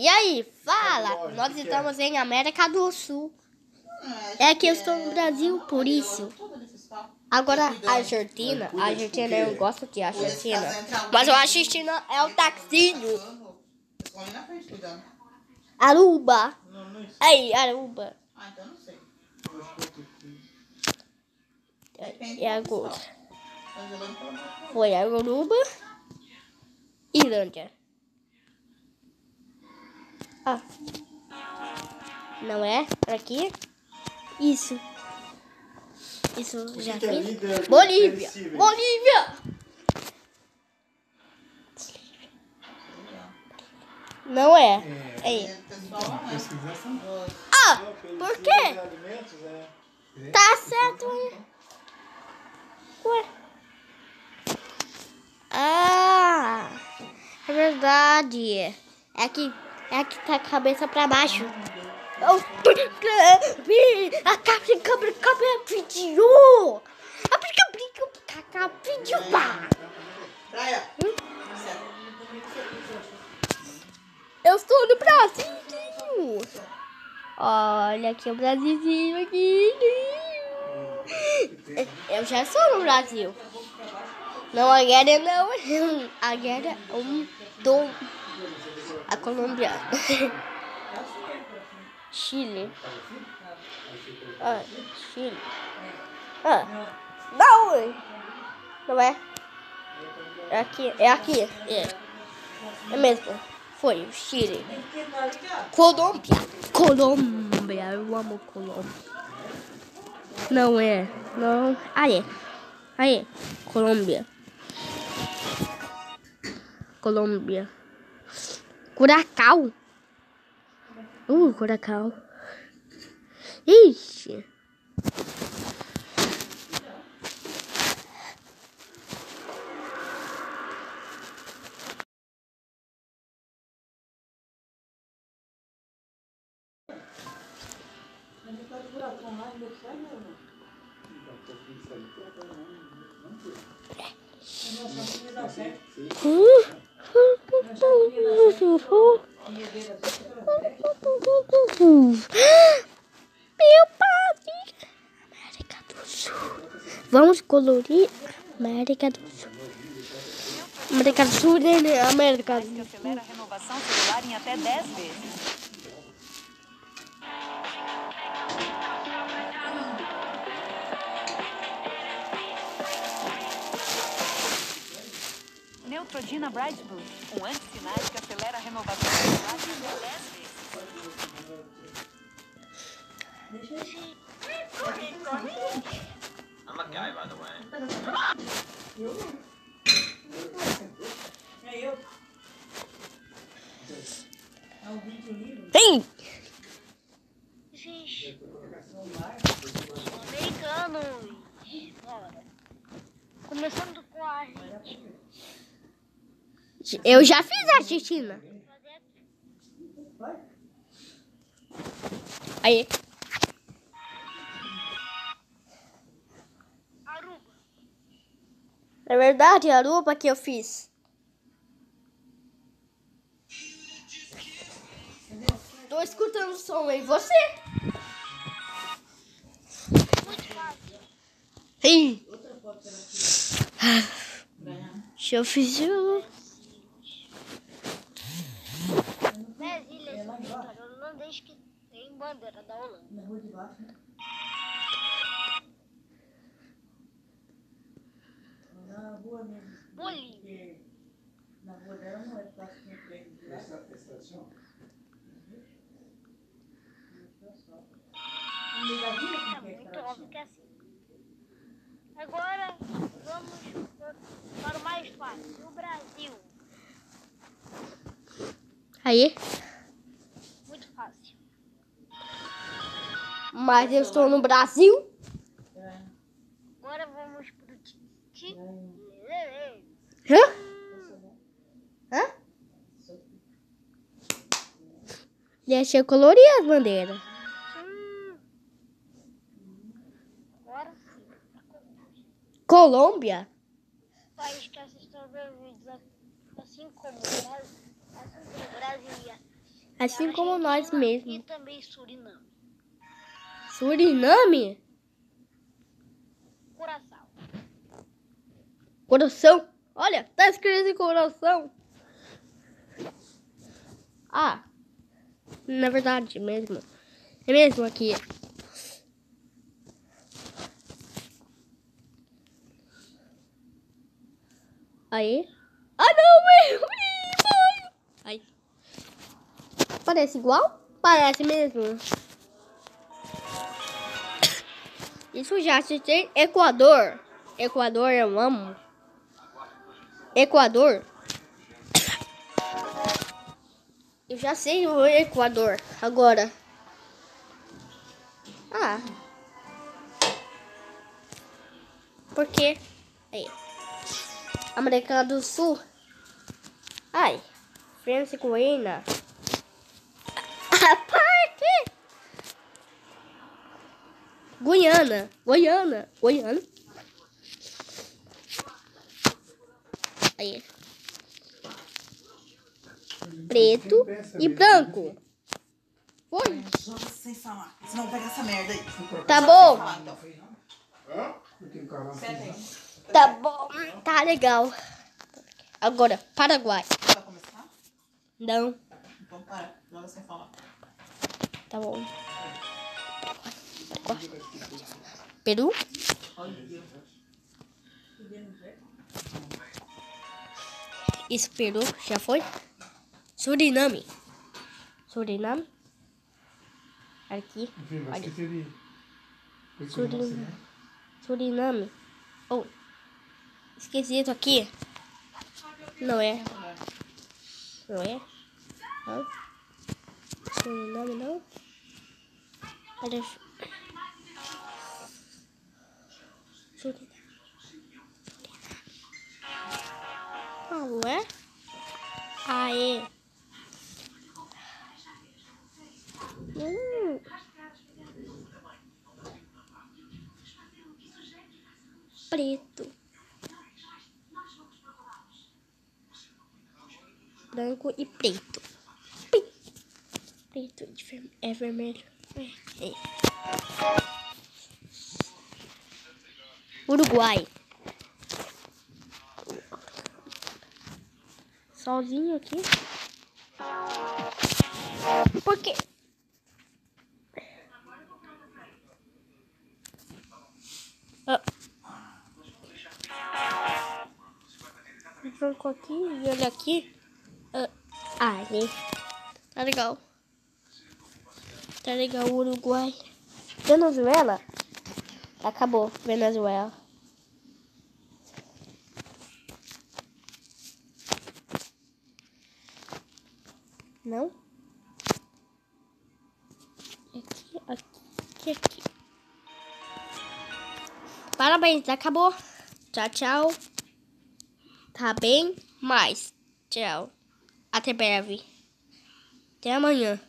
E aí, fala! Nós estamos em América do Sul. É que eu estou no Brasil, por isso. Agora, a Argentina, a Argentina eu gosto de Argentina. Mas a Argentina é o taxinho. Aruba. É. Aí, Aruba. Ah, então não sei. E agora? Tá. Foi Aruba. Irlândia. Ah. Não é? Aqui? Isso. Isso já que é fiz. líder Bolívia. Bolívia. Não é. Aí. Pessoal, né? Pesquisação. Ah, por quê? É. Tá certo. Ué. Ah, é verdade. É que, é que tá a cabeça pra baixo. Oh, A cabeça câmera câmera vídeo. A brinca brinca caca vídeo pá. Hum? Eu estou no Brasil. Olha aqui o Brasilzinho aqui. Eu já sou no Brasil. Não, a guerra não. A guerra é um dom. A Colômbia. Chile. Ah, Chile. Ah, não. Não é? É aqui. É aqui. É. É mesmo. Foi o Chile. Colômbia. Colômbia. Eu amo Colômbia. Não é. Não. Aí. Aí. Colômbia. Colômbia. Curacau. Uh, Curacau. Ixi. Meu colorir América do Sul. América do Sul, né? América do que Sul. acelera a renovação celular em até 10 vezes. Neutrogena Bright Boost, um anti-sinais que acelera a renovação celular em até 10 vezes. I'm a guy, by the way. Vem! Americanos. Bora. Começando com a Argentina. Eu já fiz a Argentina. Aí. É verdade, a Aruba que eu fiz. Tô escutando o som aí. Você? Sim. Se eu fiz o... Dez no território holandês que tem bandeira da Holanda. Bolívia. É muito óbvio que é assim. Agora vamos para o mais fácil. O Brasil. Aí. Muito fácil. Mas eu estou no Brasil. Agora vamos para o Titi. Hã? Hã? Deixa eu colorir as bandeiras. Agora sim. pra Colômbia. Colômbia? País que assistiu meus vídeos assim como Brasil, assim como o Brasil e a Assim como nós Argentina E mesmos. também Suriname. Suriname? Coração. Olha, tá escrito em coração. Ah, na verdade mesmo. É mesmo aqui. Aí. Ah, não, meu! Aí. Parece igual? Parece mesmo. Isso já se Equador. Equador eu amo. Equador. Eu já sei o Equador agora. Ah. Por quê? Aí. América do Sul. Ai. França Guiana. Parte. Guiana. Guiana. Guiana. Aí. Preto e branco. Foi. Sem falar. Senão pega essa merda aí. Tá bom. Tá bom. Tá legal. Agora, Paraguai. Vai começar? Não. Então para. Joga sem falar. Tá bom. Peru. Isso, Peru. Já foi? Suriname. Suriname. Aqui. Olha. Suriname. Suriname. Oh. Esquisito aqui. Não é. Não é? Não. Suriname não. Olha. Suriname. Não é? Aê. Hum. Preto. Branco e preto. Preto é vermelho. É, é. Uruguai. Solzinho aqui. Por quê? Ah. Branco aqui e olha aqui. Ah, ali. Tá legal. Tá legal o Uruguai. Venezuela? Acabou. Venezuela. Não? Aqui, aqui, aqui. Parabéns, acabou. Tchau, tchau. Tá bem? Mais. Tchau. Até breve. Até amanhã.